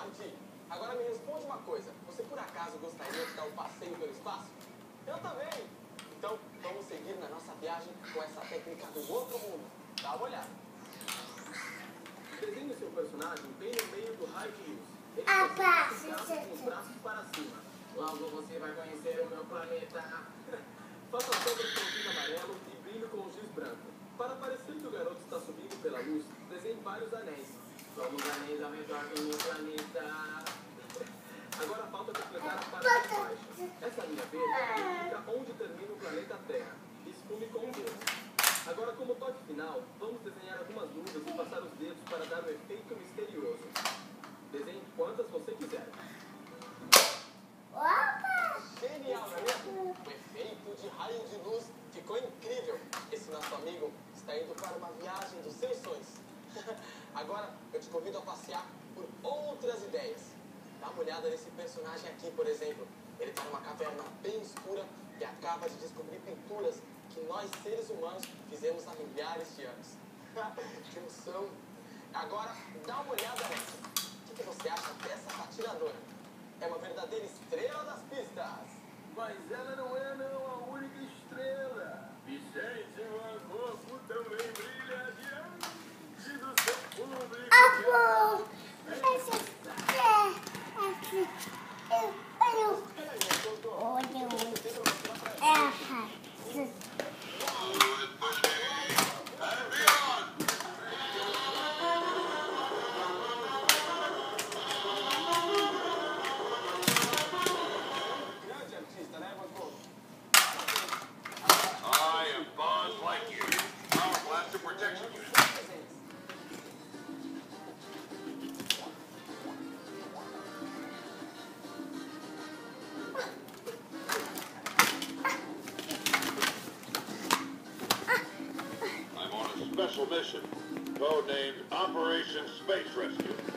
partir. Agora me responde uma coisa. Você por acaso gostaria de dar um passeio pelo espaço? Eu também. Então, vamos seguir na nossa viagem com essa técnica do outro mundo. Dá uma olhada. Desenhe seu personagem bem no meio do raio de luz. Ele Ah, precisa com os braços para cima. Logo você vai conhecer o meu planeta. Faça sombra com giz amarelo e brilho com giz branco. Para parecer que o garoto está subindo pela luz, desenhe vários anéis. Anéis ao redor do meu planeta. Agora falta completar a parte de baixo. Essa linha verde indica onde termina o planeta Terra. Esfume com o dedo. Agora, como toque final, vamos desenhar algumas luvas e passar os dedos para dar um efeito misterioso. Desenhe quantas você quiser. Opa! Genial, é mesmo? O efeito de raio de luz ficou incrível. Esse nosso amigo está indo para uma viagem dos seus sonhos. Agora, eu te convido a passear por outras ideias. Dá uma olhada nesse personagem aqui, por exemplo. Ele está numa caverna bem escura e acaba de descobrir pinturas que nós, seres humanos, fizemos há milhares de anos. emoção! Agora, dá uma olhada nessa. O que, que você acha dessa patinadora? É uma verdadeira estrela das pistas. Mas ela não é special mission, codenamed Operation Space Rescue.